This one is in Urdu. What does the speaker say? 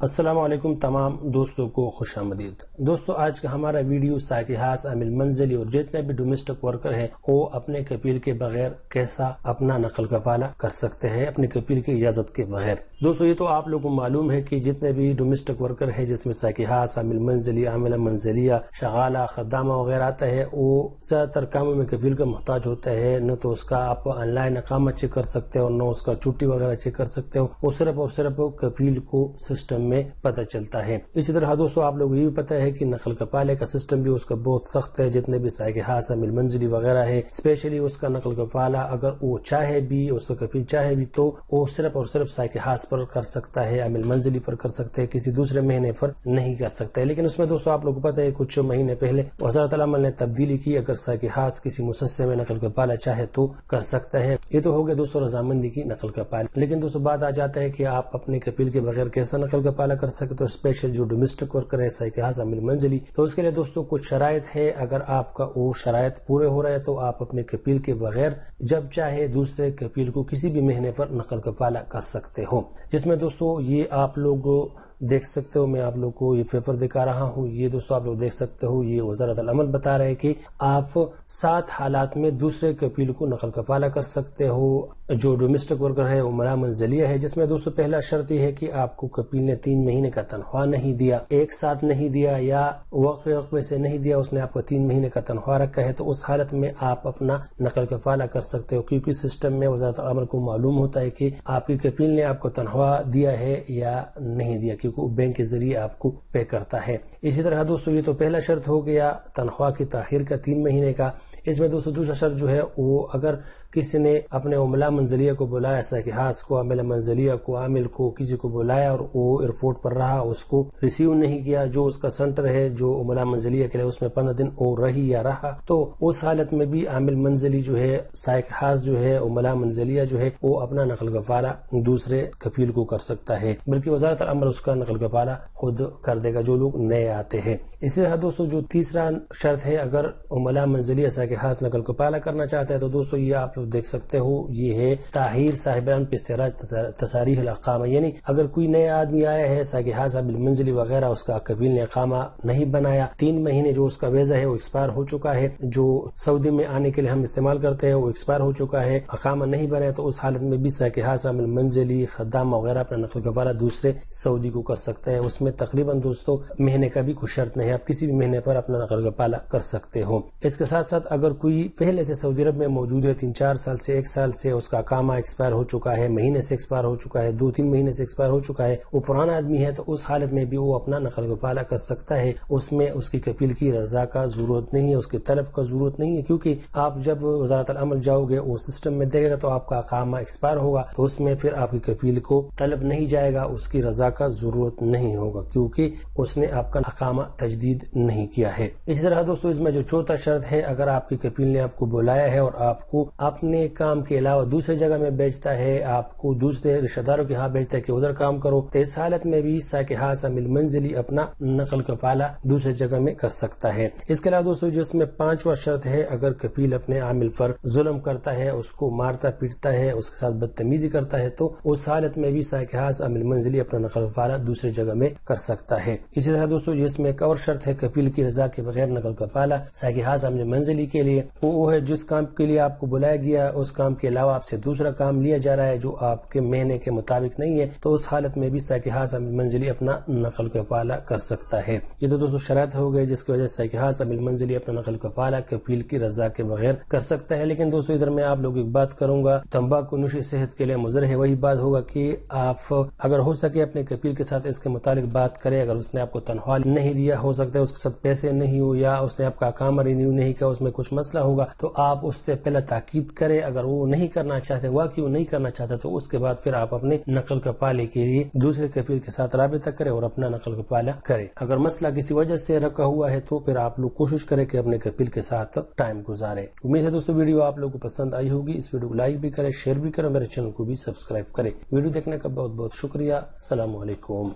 السلام علیکم تمام دوستوں کو خوش آمدید۔ دوستو، آج کا ہمارا ویڈیو سائکہاس عامل منزلی اور جتنے بھی ڈومیسٹک ورکر ہیں، وہ اپنے کپیل کے بغیر کیسا اپنا نقل کفالہ کر سکتے ہیں، اپنے کپیل کی اجازت کے بغیر۔ دوستو، یہ تو آپ لوگوں کو معلوم ہے کہ جتنے بھی ڈومیسٹک ورکر ہیں، جس میں ساکحاس عامل منزلی عامل منزلیہ، شغالہ، خدامہ وغیرہ آتا ہے، وہ زیادہ تر کاموں میں کپیل کا محتاج ہوتا ہے۔ نہ تو اس کا آپ آن لائن اقامت چیک کر سکتے ہو، نہ اس کا چھٹی وغیرہ چیک کر سکتے ہو۔ وہ صرف اور صرف کپیل کو سسٹم میں پتہ چلتا ہے۔ اسی طرح دوستو، آپ لوگ یہ بھی پتہ ہے کہ نقل کپالے کا سسٹم بھی اس کا بہت سخت ہے۔ جتنے بھی سائے ہاتھ منزلی وغیرہ ہے اسپیشلی اس کا نقل کپالہ اگر وہ چاہے بھی، اس کا کپیل چاہے بھی، تو وہ صرف اور صرف سائے پر کر سکتا ہے عمل منزلی پر کر سکتے ہیں، کسی دوسرے مہینے پر نہیں کر سکتا ہے لیکن اس میں دوستو، آپ لوگ کو پتہ ہے، کچھ مہینے پہلے وزارت عمل نے تبدیلی کی۔ اگر سائے کسی مسلسل میں نقل کپالہ چاہے تو کر سکتا ہے۔ یہ تو ہو گیا دوستو، رضامندی کی نقل کپالہ لیکن دوستو، بات آ جاتا ہے کہ آپ اپنے کپیل کے بغیر کیسا نقل کپالہ کر سکتے تو اسپیشل جو ڈومیسٹک ورکر ہے سائیکہ عامل منزلی۔ تو اس کے لیے دوستوں کچھ شرائط ہے اگر آپ کا وہ شرائط پورے ہو رہے تو آپ اپنے کپیل کے بغیر جب چاہے دوسرے کپیل کو کسی بھی مہینے پر نقل کپالہ کر سکتے ہو۔ جس میں دوستوں یہ آپ لوگ دیکھ سکتے ہو، میں آپ لوگ کو یہ پیپر دکھا رہا ہوں۔ یہ دوستو آپ لوگ دیکھ سکتے ہو، یہ وزارت العمل بتا رہے کہ آپ سات حالات میں دوسرے کپیل کو نقل کپالہ کر سکتے ہو۔ جو ڈومیسٹک ورکر ہے وہ مرا منزلیہ ہے جس میں دوستو پہلا شرط یہ ہے کہ آپ کو کپیل نے تین مہینے کا تنخواہ نہیں دیا، ایک ساتھ نہیں دیا یا وقفے وقفے سے نہیں دیا، اس نے آپ کو تین مہینے کا تنخواہ رکھا ہے۔ تو اس حالت میں آپ اپنا نقل کفالہ کر سکتے ہو، کیونکہ سسٹم میں وزارت عمل کو معلوم ہوتا ہے کہ آپ کی کپیل نے آپ کو تنخواہ تنخواہ دیا ہے یا نہیں دیا، کیونکہ وہ بینک کے ذریعے آپ کو پے کرتا ہے۔ اسی طرح دوستو، یہ تو پہلا شرط ہو گیا تنخواہ کی تاخیر کا تین مہینے کا۔ اس میں دوستو، دوسرا شرط جو ہے، وہ اگر کسی نے اپنے عملہ منزلیہ کو بلایا، ایسا کہ ہاس کو عمل منزلیہ کو، عامل کو، کسی کو بلایا اور وہ ایئرپورٹ پر رہا، اس کو ریسیو نہیں کیا، جو اس کا سنٹر ہے، جو عملہ منزلیہ کے لیے اس میں پندرہ دن او رہی یا رہا، تو اس حالت میں بھی عامل منزلی جو ہے سائک ہاس جو ہے، عملہ منزلیہ جو ہے، وہ اپنا نقل گفارہ دوسرے کفیل کو کر سکتا ہے، بلکہ وزارت عمل اس کا نقل گفارہ خود کر دے گا جو لوگ نئے آتے ہیں۔ اسی طرح دوستو، جو تیسرا شرط ہے، اگر عملہ منزلیہ سائک ہاس نقل کپالہ کرنا چاہتے ہیں تو دوستو، یہ آپ لوگ دیکھ سکتے ہو، یہ ہے تاہیر صاحبان تصاریح الاقامہ۔ یعنی اگر کوئی نئے آدمی آیا ہے بالمنزلی وغیرہ، اس کا قبیل نے اقامہ نہیں بنایا۔ تین مہینے جو اس کا ویزا ہے، وہ ایکسپائر ہو چکا ہے۔ جو سعودی میں آنے کے لیے ہم استعمال کرتے ہیں، وہ ایکسپائر ہو چکا ہے۔ اقامہ نہیں بنایا تو اس حالت میں بھی منزلی خدام وغیرہ اپنا نقل گوارہ دوسرے سعودی کو کر سکتے ہیں۔ اس میں تقریباً دوستو مہینے کا بھی کوئی شرط نہیں آپ کسی بھی مہینے پر اپنا نقل گپالہ کر سکتے ہو اس کے ساتھ ساتھ اگر کوئی پہلے سے سعودی عرب میں موجود ہے، تین چار سال سے، ایک سال سے، اس کا کاما ایکسپائر ہو چکا ہے، مہینے سے ایکسپائر ہو چکا ہے، دو تین مہینے سے ایکسپائر ہو چکا ہے، وہ پرانا آدمی ہے تو اس حالت میں بھی وہ اپنا نقل گپالہ کر سکتا ہے۔ اس میں اس کی کپیل کی رضا کا ضرورت نہیں ہے، اس کی طلب کا ضرورت نہیں ہے۔ کیونکہ آپ جب وزارت العمل جاؤ گے، وہ سسٹم میں دے گا تو آپ کا کاما ایکسپائر ہوگا۔ تو اس میں پھر آپ کی کپیل کو طلب نہیں جائے گا، اس کی رضا کا ضرورت نہیں ہوگا، کیونکہ اس نے آپ کا اقامہ تجدید نہیں کیا ہے۔ اسی طرح دوستو، اس میں جو چوتھا شرط ہے، اگر آپ کی کپیل نے آپ کو بلایا ہے اور آپ کو اپنے کام کے علاوہ دوسرے جگہ میں بیچتا ہے، آپ کو دوسرے رشتہ داروں کے ہاں بیچتا ہے کہ ادھر کام کرو، تو اس حالت میں بھی منزلی اپنا نقل کفالہ دوسرے جگہ میں کر سکتا ہے۔ اس کے علاوہ دوستو، جس میں پانچواں شرط ہے، اگر کپیل اپنے عامل پر ظلم کرتا ہے، اس کو مارتا پیٹتا ہے، اس کے ساتھ بدتمیزی کرتا ہے، تو اس حالت میں بھی ساکحاس عامل منزلی اپنا نقل کفالہ دوسرے جگہ میں کر سکتا ہے۔ اسی طرح دوستو، جس میں ایک اور شرط ہے کپیل کی رضا کے بغیر نقل کفالہ ساکحاس عامل منزلی کے لیے وہ ہے جس کام کے لیے آپ کو بلایا گیا، اس کام کے علاوہ آپ سے دوسرا کام لیا جا رہا ہے جو آپ کے مہینے کے مطابق نہیں ہے، تو اس حالت میں بھی سائکحاس منزلی اپنا نقل کفالہ کر سکتا ہے۔ یہ تو دوستو شرائط ہو گئے جس کی وجہ سے سائکحاس منزلی اپنا نقل کفالہ کفیل کی رضا کے بغیر کر سکتا ہے۔ لیکن دوستو، ادھر میں آپ لوگ ایک بات کروں گا، تمباکو نوشی صحت کے لیے مضر ہے۔ وہی بات ہوگا کہ آپ اگر ہو سکے اپنے کپیل کے ساتھ اس کے متعلق بات کرے، اگر اس نے آپ کو تنخواہ نہیں دیا، ہو سکتا ہے اس کے ساتھ پیسے نہیں ہو یا اس نے آپ کا کام رینیو نہیں کیا، اس میں کچھ مسئلہ ہوگا، تو آپ اس سے پہلے تاکید کرے اگر وہ نہیں کرنا چاہتے، واقعی وہ نہیں کرنا چاہتا تو اس کے بعد پھر آپ اپنے نقل کا پالے کے لیے دوسرے کپیل کے ساتھ رابطہ کرے اور اپنا نقل کا پالا کرے اگر مسئلہ کسی وجہ سے رکھا ہوا ہے، تو پھر آپ لوگ کوشش کرے کہ اپنے کپیل کے ساتھ ٹائم گزارے امید ہے دوستو، ویڈیو آپ لوگ کو پسند آئی ہوگی۔ اس ویڈیو کو لائک بھی کرے شیئر بھی کرے میرے چینل کو بھی سبسکرائب کرے ویڈیو دیکھنے کا بہت بہت شکریہ۔ السلام علیکم۔